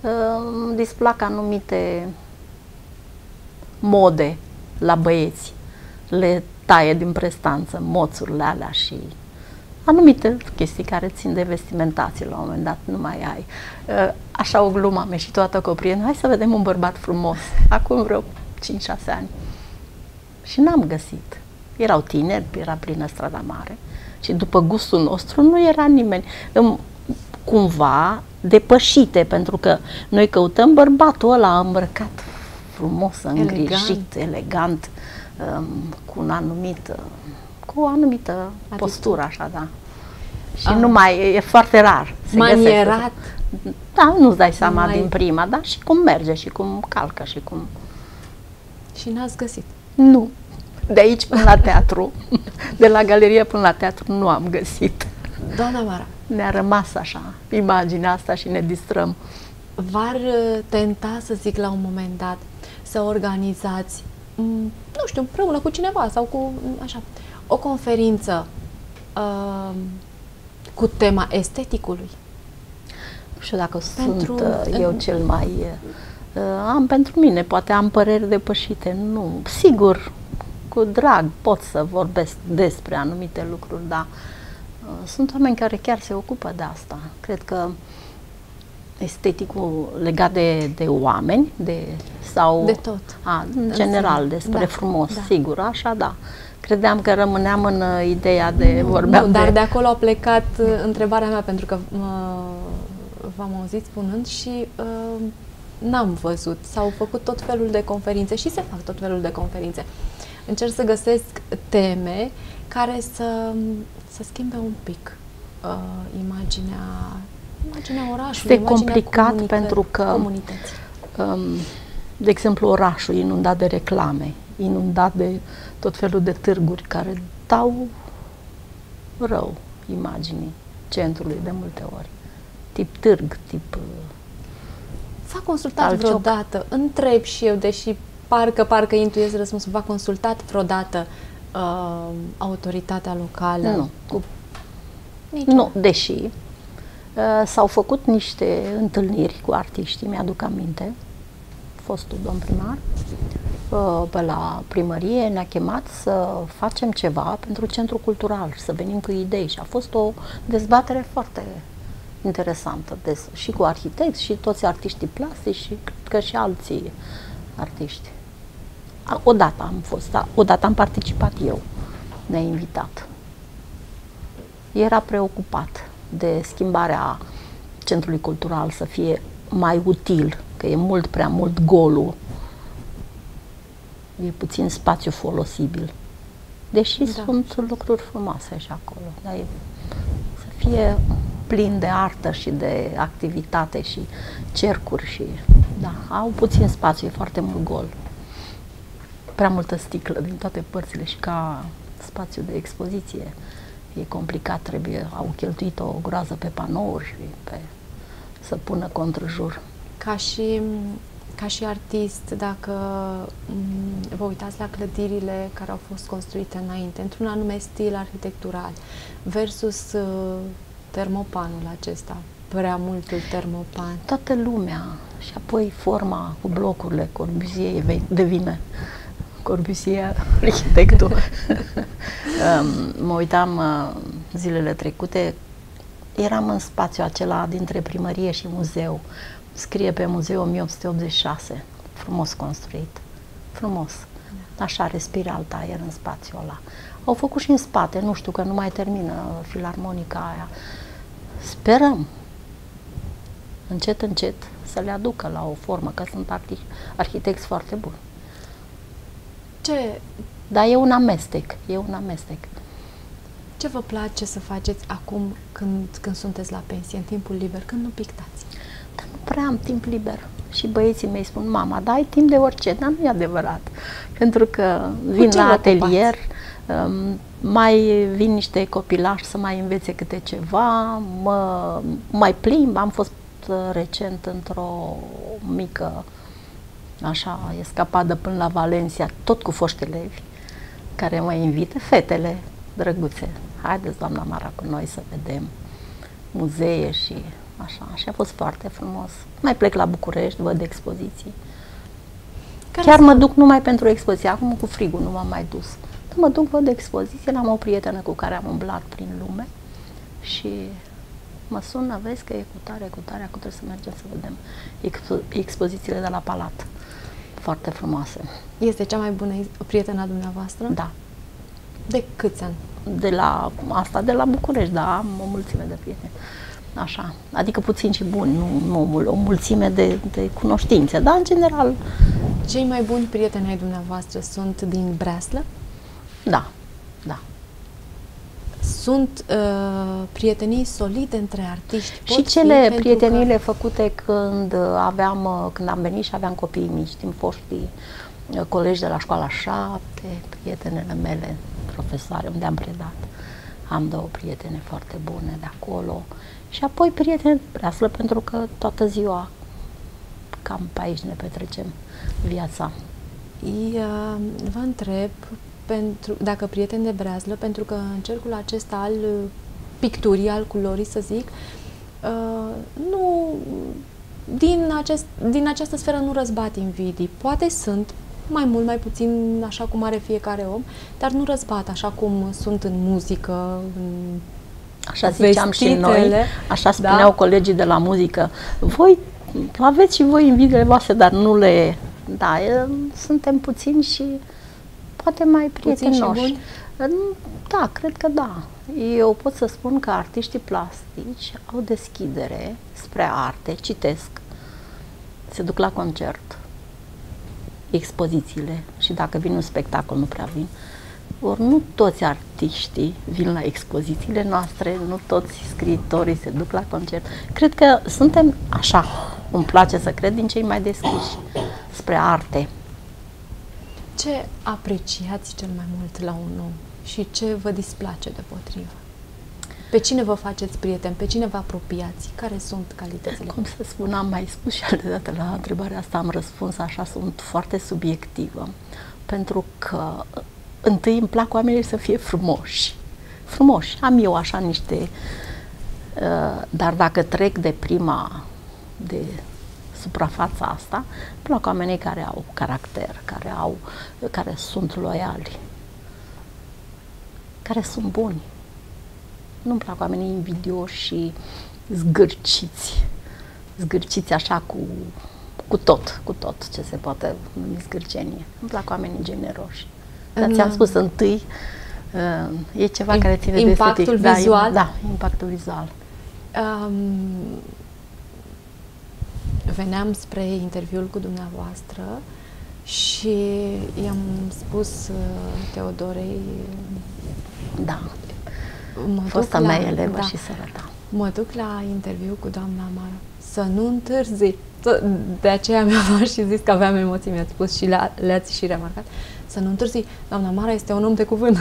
Îmi displac anumite mode la băieți. Le taie din prestanță moțurile alea și anumite chestii care țin de vestimentație la un moment dat, nu mai ai. Uh, Așa o glumă am ieșit toată cu o prietenă, hai să vedem un bărbat frumos, acum vreo 5-6 ani. Și n-am găsit. Erau tineri, era plină strada mare și după gustul nostru nu era nimeni. Cumva depășite, pentru că noi căutăm bărbatul ăla îmbrăcat frumos, îngrijit, elegant, elegant um, cu un anumit, uh, cu o anumită Atitudine. postură, așa, da. Și ah. nu mai, e foarte rar. Manierat. Da, nu-ți dai seama mai... din prima, da, și cum merge, și cum calcă, și cum... Și n-ați găsit? Nu. De aici până la teatru, de la galerie până la teatru, nu am găsit. Doamna Mara. Ne-a rămas așa, imaginea asta și ne distrăm. V-ar uh, tenta, să zic, la un moment dat, să organizați, mm, nu știu, împreună cu cineva sau cu, mm, așa, o conferință uh, cu tema esteticului? Nu știu dacă pentru, sunt uh, eu cel mai... Uh, am pentru mine, poate am păreri depășite. Nu, sigur, cu drag pot să vorbesc despre anumite lucruri, dar uh, sunt oameni care chiar se ocupă de asta. Cred că esteticul legat de, de oameni, de sau... De tot. A, în general, despre da, frumos, da. sigur, așa, da. Credeam că rămâneam în uh, ideea de nu, vorbeam nu, dar de... de acolo a plecat uh, întrebarea mea, pentru că uh, v-am auzit spunând și uh, n-am văzut. S-au făcut tot felul de conferințe și se fac tot felul de conferințe. Încerc să găsesc teme care să, să schimbe un pic uh, imaginea, imaginea orașului, Este complicat pentru că comunității. Um, de exemplu, orașul inundat de reclame, inundat de tot felul de târguri care dau rău imaginii centrului de multe ori. Tip târg, tip... S-a consultat alcioc. vreodată, întreb și eu, deși parcă, parcă intuiesc răspunsul, v-a consultat vreodată uh, autoritatea locală? Nu. Cu... Nu, deși uh, s-au făcut niște întâlniri cu artiștii, mi-aduc aminte, fostul domn primar, uh, pe la primărie ne-a chemat să facem ceva pentru centru cultural, să venim cu idei și a fost o dezbatere foarte interesantă des, și cu arhitecți și toți artiștii plastici și cred că și alții artiști. Odată am fost, da, odată am participat eu, ne-a invitat. Era preocupat de schimbarea centrului cultural să fie mai util, că e mult prea mult golul. E puțin spațiu folosibil. Deși da. sunt lucruri frumoase și acolo. Dar e, să fie plin de artă și de activitate și cercuri și da, au puțin spațiu, e foarte mult gol. Prea multă sticlă din toate părțile și ca spațiu de expoziție e complicat, trebuie, au cheltuit o groază pe panouri și pe să pună contrăjur. Ca și, ca și artist, dacă vă uitați la clădirile care au fost construite înainte, într-un anume stil arhitectural, versus uh, termopanul acesta, prea multul termopan. Toată lumea și apoi forma cu blocurile Corbusier devine Corbusier, arhitectul. mă uitam uh, zilele trecute, eram în spațiul acela dintre primărie și muzeu. Scrie pe muzeu 1886, frumos construit, frumos. Așa respira alt aer în spațiul ăla. Au făcut și în spate, nu știu că nu mai termină filarmonica aia. Sperăm, încet, încet, să le aducă la o formă, că sunt arhi- arhitecți foarte buni. Ce? Dar e un amestec, e un amestec. Ce vă place să faceți acum când, când sunteți la pensie, în timpul liber, când nu pictați? Dar nu prea am timp liber. Și băieții mei spun, mama, dar ai timp de orice, dar nu e adevărat. Pentru că vin la atelier, um, mai vin niște copilași să mai învețe câte ceva, mă mai plimb, am fost uh, recent într-o mică așa, escapadă până la Valencia, tot cu foști elevi, care mă invită, fetele drăguțe, haideți doamna Mara cu noi să vedem muzee și așa, și a fost foarte frumos. Mai plec la București, văd expoziții. Care Chiar mă duc numai pentru expoziție, acum cu frigul nu m-am mai dus. Dar mă duc, văd expoziție, am o prietenă cu care am umblat prin lume și mă sună, vezi că e cu tare, cu tare, acum trebuie să mergem să vedem expo- expozițiile de la Palat. Foarte frumoase. Este cea mai bună prietenă a dumneavoastră? Da. De câți ani? de la asta, de la București, da, am o mulțime de prieteni. Așa, adică puțin și buni, nu, nu o mulțime de, de cunoștințe, dar în general... Cei mai buni prieteni ai dumneavoastră sunt din Breaslă? Da, da. Sunt uh, prietenii solide între artiști? Pot și cele prieteniile că... făcute când aveam, uh, când am venit și aveam copii mici, din foștii uh, colegi de la școala 7, prietenele mele, profesoare, unde am predat. Am două prietene foarte bune de acolo. Și apoi prieteni breaslă, pentru că toată ziua cam pe aici ne petrecem viața. Ia, vă întreb pentru, dacă prieteni de breazlă, pentru că în cercul acesta al picturii, al culorii, să zic, uh, nu, din, acest, din această sferă nu răzbat invidii. Poate sunt, mai mult, mai puțin, așa cum are fiecare om, dar nu răzbat așa cum sunt în muzică, în Așa ziceam și noi, așa spuneau da? colegii de la muzică. Voi aveți și voi invidiile voastre, dar nu le... Da, suntem puțini și poate mai prietenoși. Da, cred că da. Eu pot să spun că artiștii plastici au deschidere spre arte, citesc, se duc la concert, expozițiile și dacă vin un spectacol, nu prea vin, uh, ori nu toți artiștii vin la expozițiile noastre, nu toți scriitorii se duc la concert. Cred că suntem așa, îmi place să cred, din cei mai deschiși spre arte. Ce apreciați cel mai mult la un om și ce vă displace de potrivă? Pe cine vă faceți prieten? Pe cine vă apropiați? Care sunt calitățile? Cum să spun, am mai spus și alte dată la întrebarea asta, am răspuns așa, sunt foarte subiectivă. Pentru că întâi îmi plac oamenii să fie frumoși. Frumoși. Am eu așa niște... Uh, dar dacă trec de prima, de suprafața asta, îmi plac oamenii care au caracter, care, au, care sunt loiali, care sunt buni. Nu-mi plac oamenii invidioși și zgârciți. Zgârciți așa cu, cu tot, cu tot ce se poate numi zgârcenie. Îmi plac oamenii generoși. Dar ți-am spus, întâi uh, e ceva In, care ține impactul de estetic. Da, vizual? Da, da, impactul vizual. Um, veneam spre interviul cu dumneavoastră și i-am spus uh, Teodorei da, mă fosta la, mea elevă da, și sărăta. Mă duc la interviu cu doamna Mara. Să nu întârzi. De aceea mi-am și zis că aveam emoții, mi-ați spus și le- le-ați și remarcat. Să nu întârzi. Doamna Mara este un om de cuvânt.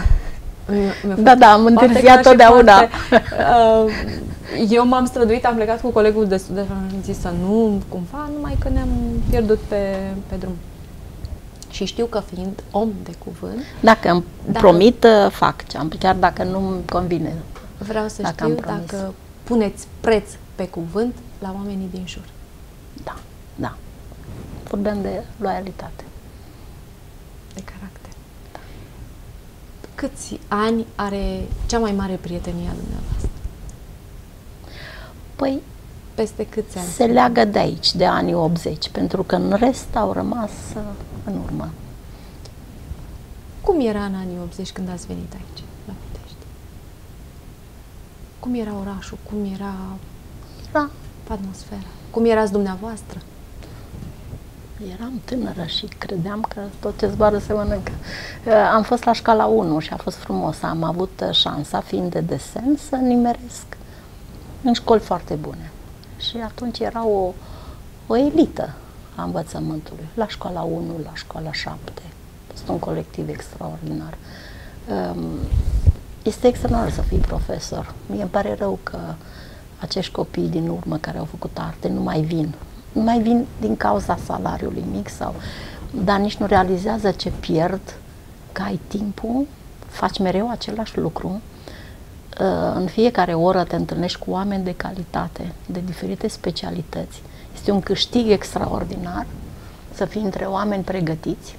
Da, da, am întârziat totdeauna. uh, eu m-am străduit, am plecat cu colegul de studenți și am zis să nu cumva, numai că ne-am pierdut pe, pe drum. Și știu că fiind om de cuvânt... Dacă îmi dacă, promit, uh, fac ce am, chiar dacă nu-mi convine. Vreau să dacă știu dacă puneți preț pe cuvânt la oamenii din jur. Da, da. Vorbim de loialitate. De caracter. Da. Câți ani are cea mai mare prietenie a dumneavoastră? Păi, peste câți ani? Se leagă de aici, de anii 80, pentru că în rest au rămas uh, în urmă. Cum era în anii 80 când ați venit aici, la Pitești? Cum era orașul? Cum era da. atmosfera? Cum erați dumneavoastră? Eram tânără și credeam că tot ce zboară se mănâncă. Uh, am fost la școala 1 și a fost frumos. Am avut uh, șansa, fiind de desen, să nimeresc în școli foarte bune. Și atunci era o, o elită a învățământului. La școala 1, la școala 7. Este un colectiv extraordinar. Um, este extraordinar să fii profesor. Mie îmi pare rău că acești copii din urmă care au făcut arte nu mai vin. Nu mai vin din cauza salariului mic sau... Dar nici nu realizează ce pierd, că ai timpul, faci mereu același lucru, uh, în fiecare oră te întâlnești cu oameni de calitate, de diferite specialități. Este un câștig extraordinar să fii între oameni pregătiți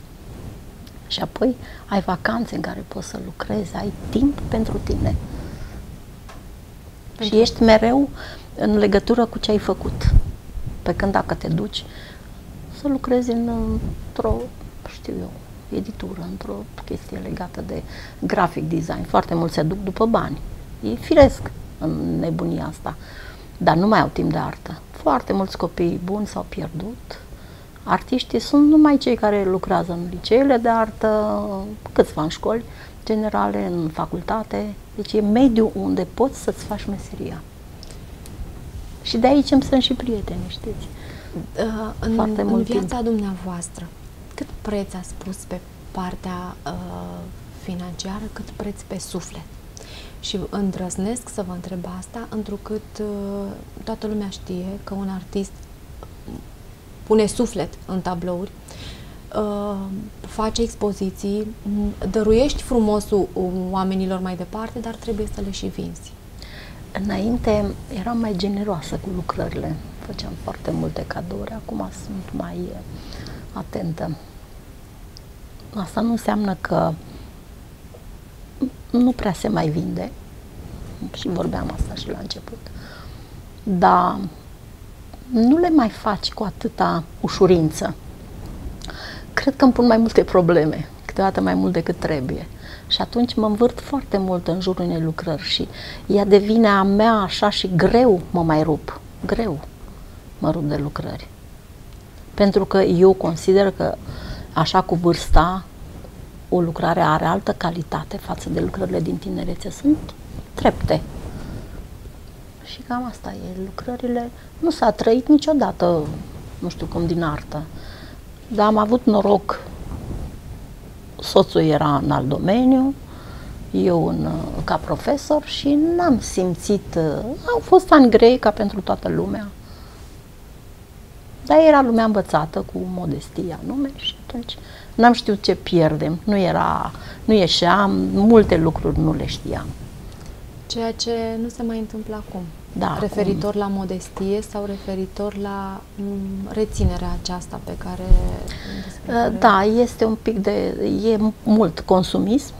și apoi ai vacanțe în care poți să lucrezi, ai timp pentru tine. Pentru și ești mereu în legătură cu ce ai făcut. Pe când dacă te duci să lucrezi în, într-o, știu eu, editură, într-o chestie legată de graphic design. Foarte mulți se duc după bani. E firesc în nebunia asta. Dar nu mai au timp de artă. Foarte mulți copii buni s-au pierdut. Artiștii sunt numai cei care lucrează în liceele de artă, câțiva în școli generale, în facultate. Deci e mediul unde poți să-ți faci meseria. Și de aici îmi sunt și prieteni, știți? Uh, în, Foarte în mult viața timp. dumneavoastră, cât preț a spus pe partea uh, financiară, cât preț pe suflet? Și îndrăznesc să vă întreb asta, întrucât uh, toată lumea știe că un artist pune suflet în tablouri, uh, face expoziții, dăruiești frumosul oamenilor mai departe, dar trebuie să le și vinzi. Înainte eram mai generoasă cu lucrările, făceam foarte multe cadouri, acum sunt mai uh, atentă. Asta nu înseamnă că nu prea se mai vinde, și vorbeam asta și la început, dar nu le mai faci cu atâta ușurință. Cred că îmi pun mai multe probleme, câteodată mai mult decât trebuie. Și atunci mă învârt foarte mult în jurul unei lucrări și ea devine a mea așa și greu mă mai rup. Greu mă rup de lucrări. Pentru că eu consider că așa cu vârsta o lucrare are altă calitate față de lucrările din tinerețe. Sunt trepte. Și cam asta e. Lucrările nu s-a trăit niciodată, nu știu cum, din artă. Dar am avut noroc. Soțul era în alt domeniu, eu în, ca profesor și n-am simțit, au fost ani grei ca pentru toată lumea. Dar era lumea învățată cu modestia nume și atunci n-am știut ce pierdem. Nu era, nu ieșeam, multe lucruri nu le știam. Ceea ce nu se mai întâmplă acum. Da, referitor acum. la modestie sau referitor la m, reținerea aceasta pe care... Care... Da, este un pic de... e mult consumism.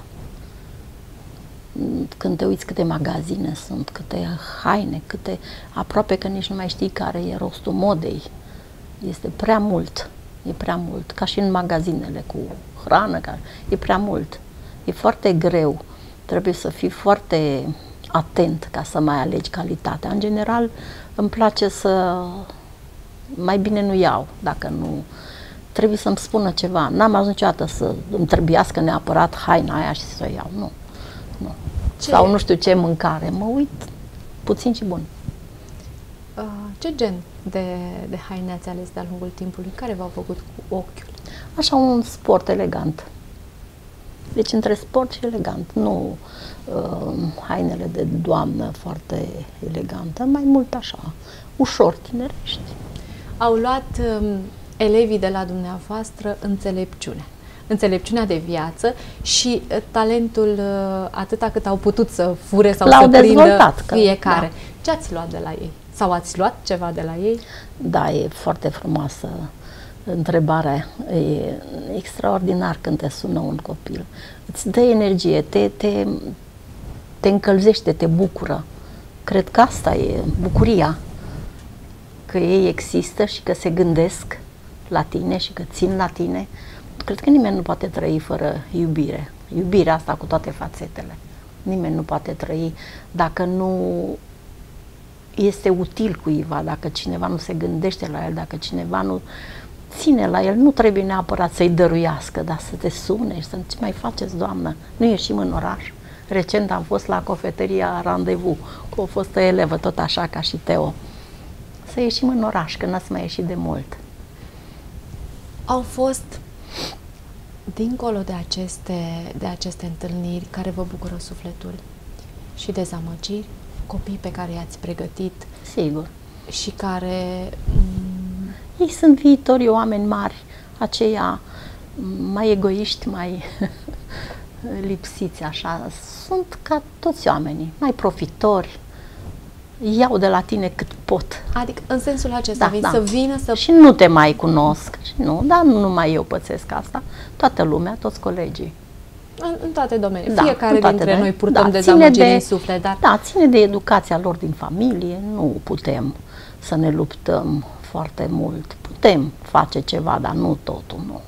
Când te uiți câte magazine sunt, câte haine, câte... aproape că nici nu mai știi care e rostul modei. Este prea mult. E prea mult. Ca și în magazinele cu hrană, ca... e prea mult. E foarte greu. Trebuie să fii foarte atent ca să mai alegi calitatea. În general, îmi place să mai bine nu iau, dacă nu trebuie să-mi spună ceva. N-am ajuns niciodată să îmi trebuiască neapărat haina aia și să o iau. Nu. nu. Ce? Sau nu știu ce mâncare. Mă uit puțin și bun. Uh, ce gen de, de haine ați ales de-a lungul timpului? Care v-au făcut cu ochiul? Așa un sport elegant. Deci între sport și elegant. Nu uh, hainele de doamnă foarte elegantă, mai mult așa, ușor tinerești. Au luat um, elevii de la dumneavoastră înțelepciune înțelepciunea de viață și uh, talentul uh, atâta cât au putut să fure sau L-au să prindă fiecare. Da. Ce ați luat de la ei? Sau ați luat ceva de la ei? Da, e foarte frumoasă întrebarea. E extraordinar când te sună un copil. Îți dă energie, te, te, te încălzește, te bucură. Cred că asta e bucuria. Că ei există și că se gândesc la tine și că țin la tine. Cred că nimeni nu poate trăi fără iubire. Iubirea asta cu toate fațetele. Nimeni nu poate trăi dacă nu este util cuiva, dacă cineva nu se gândește la el, dacă cineva nu ține la el, nu trebuie neapărat să-i dăruiască, dar să te sune și să ce mai faceți, doamnă, nu ieșim în oraș. Recent am fost la cofetăria Randevu cu o fostă elevă, tot așa ca și Teo. Să ieșim în oraș, că n-ați mai ieșit de mult. Au fost, dincolo de aceste, de aceste întâlniri care vă bucură sufletul și dezamăgiri, copii pe care i-ați pregătit. Sigur. Și care... Ei sunt viitorii oameni mari, aceia mai egoiști, mai lipsiți așa. Sunt ca toți oamenii, mai profitori, iau de la tine cât pot. Adică în sensul acesta, da, da. să vină să... Și nu te mai cunosc, nu, dar nu numai eu pățesc asta, toată lumea, toți colegii. În, în toate domeniile. Da, Fiecare toate dintre de, noi purtăm da, dezamăgiri de, în suflet, dar... Da, ține de educația lor din familie, nu putem să ne luptăm foarte mult. Putem face ceva, dar nu totul, nu.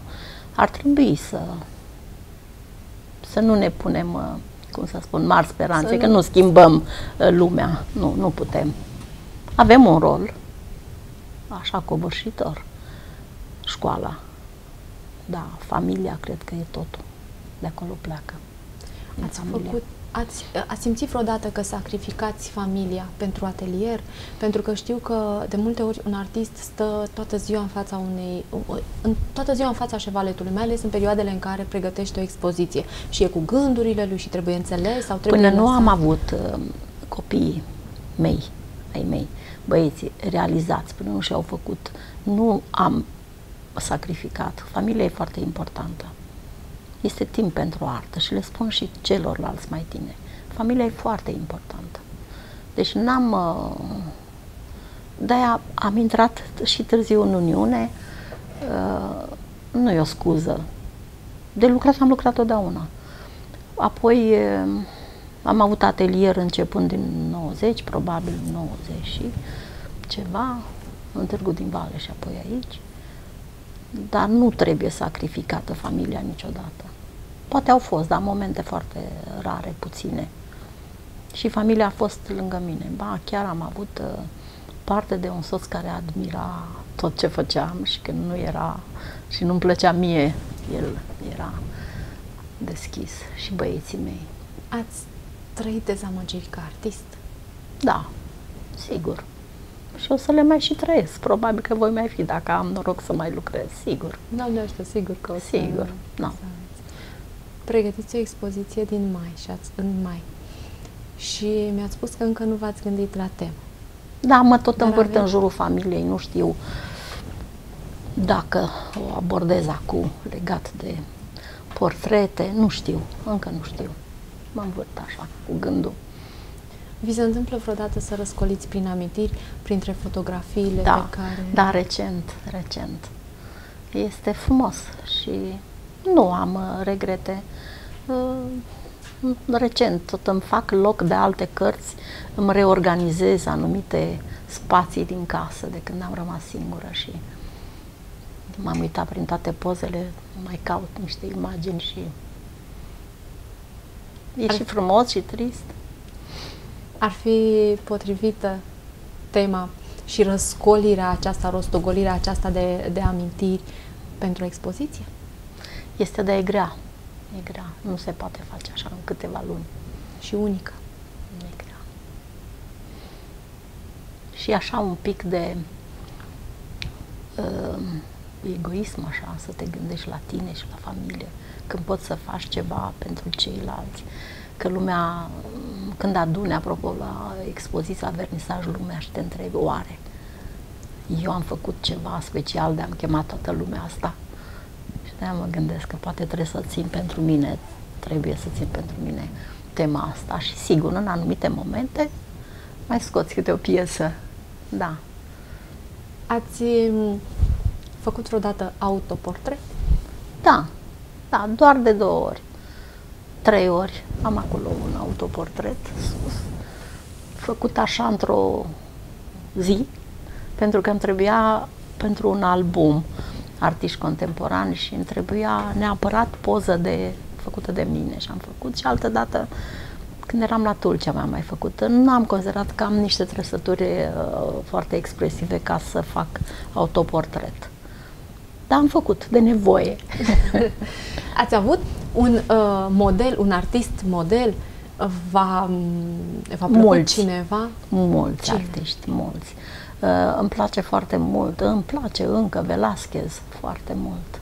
ar trebui să să nu ne punem, uh, cum să spun, mari speranțe, să că nu, nu schimbăm uh, lumea. Nu, nu putem. Avem un rol, așa covârșitor, școala. Da, familia cred că e totul. De acolo pleacă. Ați făcut Ați, ați simțit vreodată că sacrificați familia pentru atelier? Pentru că știu că de multe ori un artist stă toată ziua în fața unei, în, toată ziua în fața șevaletului, mai ales în perioadele în care pregătește o expoziție și e cu gândurile lui și trebuie înțeles sau trebuie Până lăsat. nu am avut uh, copiii mei, ai mei, băieții realizați, până nu și-au făcut, nu am sacrificat. Familia e foarte importantă este timp pentru artă și le spun și celorlalți mai tineri. Familia e foarte importantă. Deci n-am... Uh, de-aia am intrat și târziu în Uniune. Uh, nu e o scuză. De lucrat am lucrat totdeauna. Apoi uh, am avut atelier începând din 90, probabil 90 și ceva, în Târgu din Vale și apoi aici. Dar nu trebuie sacrificată familia niciodată. Poate au fost, dar momente foarte rare, puține. Și familia a fost lângă mine. Ba, chiar am avut uh, parte de un soț care admira tot ce făceam și când nu era și nu-mi plăcea mie, el era deschis și băieții mei. Ați trăit dezamăgiri ca artist? Da, sigur. Și o să le mai și trăiesc. Probabil că voi mai fi dacă am noroc să mai lucrez, sigur. Doamne ajută, sigur că o să... Sigur, da. Să pregătiți o expoziție din mai și ați, în mai. Și mi-ați spus că încă nu v-ați gândit la temă. Da, mă tot Dar învârt în jurul familiei, nu știu dacă o abordez acum legat de portrete, nu știu, încă nu știu. Mă învârt așa, cu gândul. Vi se întâmplă vreodată să răscoliți prin amintiri, printre fotografiile da, pe care... Da, recent, recent. Este frumos și nu am uh, regrete. Uh, recent tot îmi fac loc de alte cărți, îmi reorganizez anumite spații din casă de când am rămas singură și m-am uitat prin toate pozele, mai caut niște imagini și e Ar... și frumos și trist. Ar fi potrivită tema și răscolirea aceasta, rostogolirea aceasta de, de amintiri pentru expoziție? Este de e grea. E grea. Nu se poate face așa în câteva luni. Și unică. E grea. Și așa un pic de uh, egoism, așa, să te gândești la tine și la familie, când poți să faci ceva pentru ceilalți. Că lumea, când adune, apropo, la expoziția, vernisaj, lumea și te întrebi, oare, eu am făcut ceva special de am chemat toată lumea asta? De mă gândesc că poate trebuie să țin pentru mine, trebuie să țin pentru mine tema asta și sigur, în anumite momente mai scoți câte o piesă. Da. Ați mm, făcut vreodată autoportret? Da, da, doar de două ori. Trei ori am acolo un autoportret sus, făcut așa într-o zi, pentru că îmi trebuia pentru un album artiști contemporani și îmi trebuia neapărat poză de, făcută de mine și am făcut și altă dată când eram la Tulcea mi-am mai făcut. Nu am considerat că am niște trăsături uh, foarte expresive ca să fac autoportret. Dar am făcut, de nevoie. Ați avut un uh, model, un artist model? Va, va mulți. cineva? Mulți Cine? artiști, mulți. Uh, îmi place foarte mult, îmi place încă Velasquez foarte mult.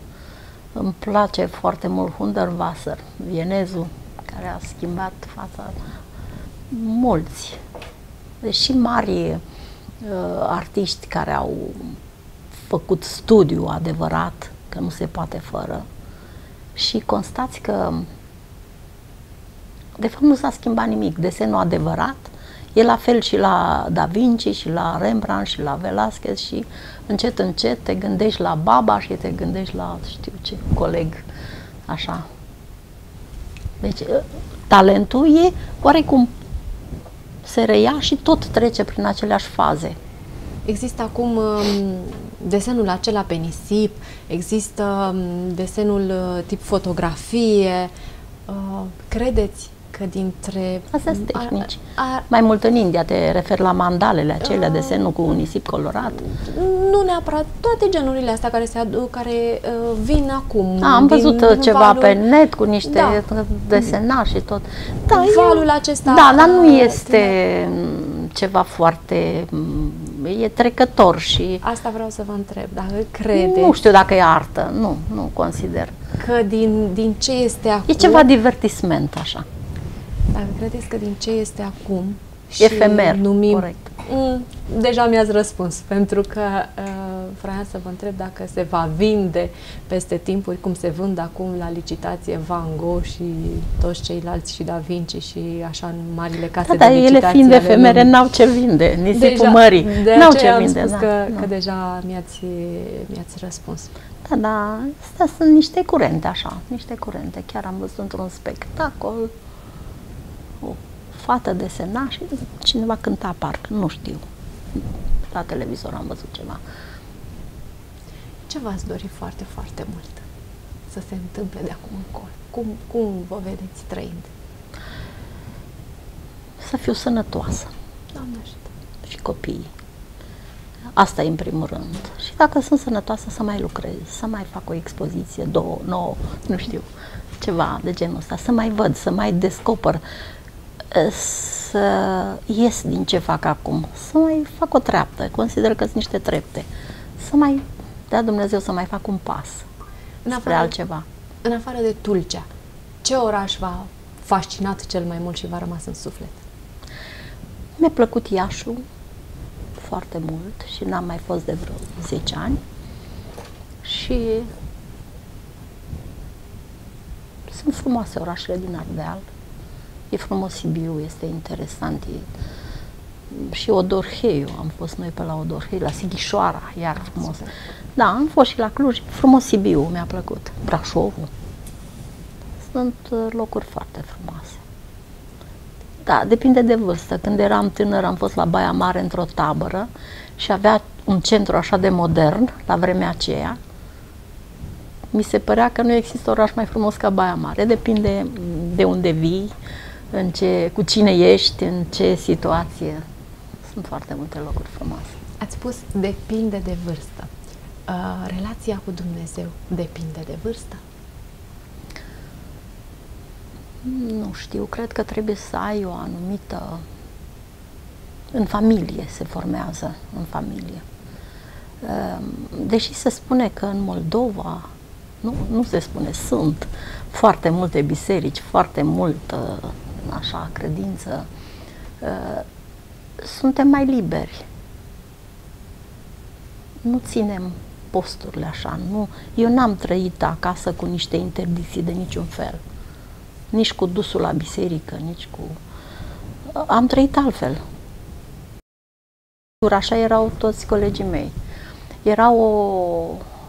Îmi place foarte mult Hundertwasser, vienezul, care a schimbat fața mulți. Deși mari uh, artiști care au făcut studiu adevărat, că nu se poate fără, și constați că de fapt nu s-a schimbat nimic. Desenul adevărat E la fel și la Da Vinci, și la Rembrandt, și la Velázquez și încet, încet te gândești la baba și te gândești la știu ce coleg, așa. Deci ă, talentul e oarecum se reia și tot trece prin aceleași faze. Există acum um, desenul acela pe nisip, există um, desenul uh, tip fotografie. Uh, credeți că dintre... Astea sunt tehnici. A, a, Mai mult în India te referi la mandalele acelea, de desenul cu un nisip colorat? Nu neapărat. Toate genurile astea care se aduc, care uh, vin acum. A, am văzut din uh, ceva valul... pe net cu niște da. desenari și tot. Da, valul acesta... Da, dar nu este tine... ceva foarte... E trecător și... Asta vreau să vă întreb, dacă credeți... Nu știu dacă e artă, nu, nu consider. Că din, din ce este acum... E ceva divertisment, așa. Dar credeți că din ce este acum și Efemer, numim, corect. Mm, deja mi-ați răspuns, pentru că uh, vreau să vă întreb dacă se va vinde peste timpuri, cum se vând acum la licitație Van Gogh și toți ceilalți și Da Vinci și așa în marile case da, de licitație. ele fiind efemere n-au ce vinde, nisipul mării, de n-au ce vinde. Am spus da, că, da. că deja mi-ați, mi-ați răspuns. Da, da, astea sunt niște curente așa, niște curente. Chiar am văzut într-un spectacol o fată desena și cineva cânta parcă, nu știu. La televizor am văzut ceva. Ce v-ați dori foarte, foarte mult să se întâmple de acum încolo? Cum, cum vă vedeți trăind? Să fiu sănătoasă. Doamne ajută. Și copiii. Asta e în primul rând. Și dacă sunt sănătoasă să mai lucrez, să mai fac o expoziție, două, nouă, nu știu, ceva de genul ăsta, să mai văd, să mai descoper să ies din ce fac acum, să mai fac o treaptă, consider că sunt niște trepte, să mai, dea Dumnezeu să mai fac un pas în spre afară, altceva. În afară de Tulcea, ce oraș v-a fascinat cel mai mult și v-a rămas în suflet? Mi-a plăcut Iașul foarte mult și n-am mai fost de vreo 10 ani și sunt frumoase orașele din Ardeal, E frumos Sibiu, este interesant. E... Și Odorheiu, am fost noi pe la Odorheiu, la Sighișoara, iar frumos. Da, am fost și la Cluj, frumos Sibiu, mi-a plăcut. Brașovul. Sunt uh, locuri foarte frumoase. Da, depinde de vârstă. Când eram tânăr am fost la Baia Mare într-o tabără și avea un centru așa de modern la vremea aceea. Mi se părea că nu există oraș mai frumos ca Baia Mare. Depinde de unde vii, în ce, cu cine ești, în ce situație. Sunt foarte multe locuri frumoase. Ați spus depinde de vârstă. Uh, relația cu Dumnezeu depinde de vârstă? Nu știu, cred că trebuie să ai o anumită... În familie se formează, în familie. Uh, deși se spune că în Moldova, nu, nu se spune, sunt foarte multe biserici, foarte multă așa, credință, uh, suntem mai liberi. Nu ținem posturile așa. Nu, eu n-am trăit acasă cu niște interdicții de niciun fel. Nici cu dusul la biserică, nici cu... Am trăit altfel. Așa erau toți colegii mei. Era o,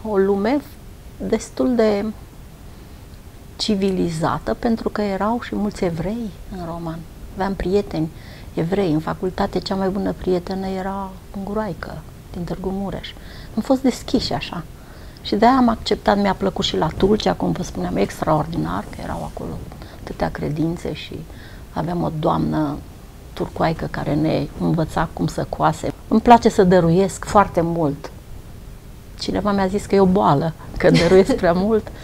o lume destul de civilizată pentru că erau și mulți evrei în roman. Aveam prieteni evrei. În facultate cea mai bună prietenă era unguroaică din Târgu Mureș. Am fost deschiși așa. Și de-aia am acceptat, mi-a plăcut și la Tulcea, cum vă spuneam, extraordinar, că erau acolo atâtea credințe și aveam o doamnă turcoaică care ne învăța cum să coase. Îmi place să dăruiesc foarte mult. Cineva mi-a zis că e o boală, că dăruiesc prea mult.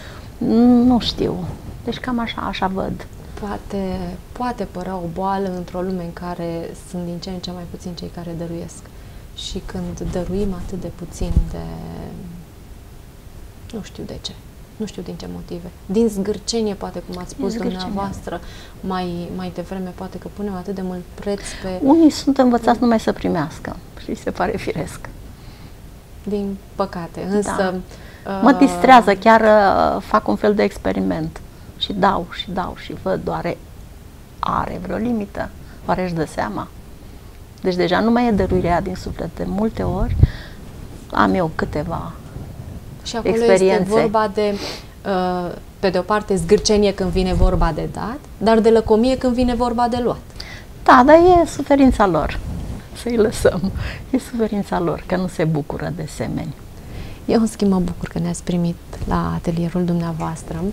Nu știu. Deci cam așa, așa văd. Poate, poate părea o boală într-o lume în care sunt din ce în ce mai puțin cei care dăruiesc. Și când dăruim atât de puțin de... Nu știu de ce. Nu știu din ce motive. Din zgârcenie, poate, cum ați spus dumneavoastră, mai, mai devreme, poate că punem atât de mult preț pe... Unii sunt învățați numai să primească și se pare firesc. Din păcate. Însă... Da Mă distrează, chiar uh, fac un fel de experiment și dau și dau și văd doar are vreo limită, oare își dă seama? Deci deja nu mai e dăruirea din suflet. De multe ori am eu câteva și acolo experiențe. este vorba de, uh, pe de o parte, zgârcenie când vine vorba de dat, dar de lăcomie când vine vorba de luat. Da, dar e suferința lor. Să-i lăsăm. E suferința lor, că nu se bucură de semeni. Eu, în schimb, mă bucur că ne-ați primit la atelierul dumneavoastră.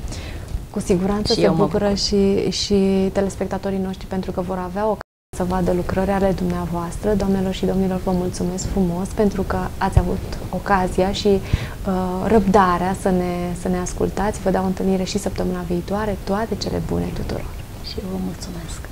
Cu siguranță Și se eu mă bucură și, și telespectatorii noștri pentru că vor avea o să vadă lucrări ale dumneavoastră. Doamnelor și domnilor, vă mulțumesc frumos pentru că ați avut ocazia și uh, răbdarea să ne, să ne ascultați. Vă dau întâlnire și săptămâna viitoare. Toate cele bune tuturor! Și eu vă mulțumesc.